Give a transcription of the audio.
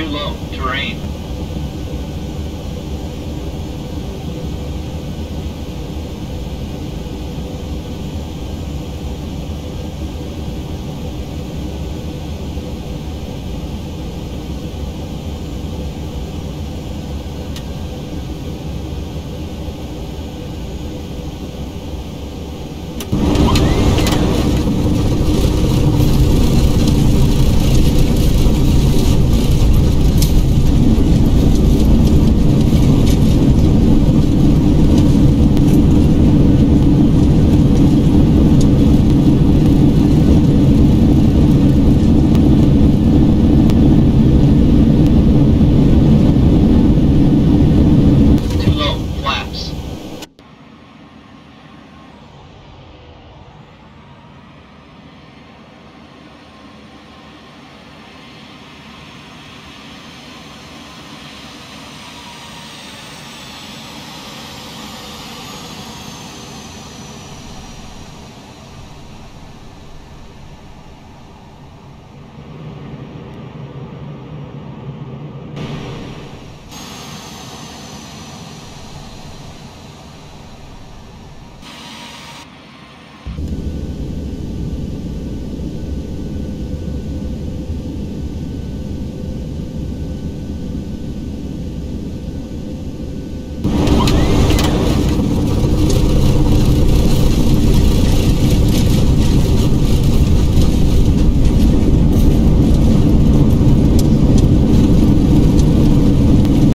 too low terrain.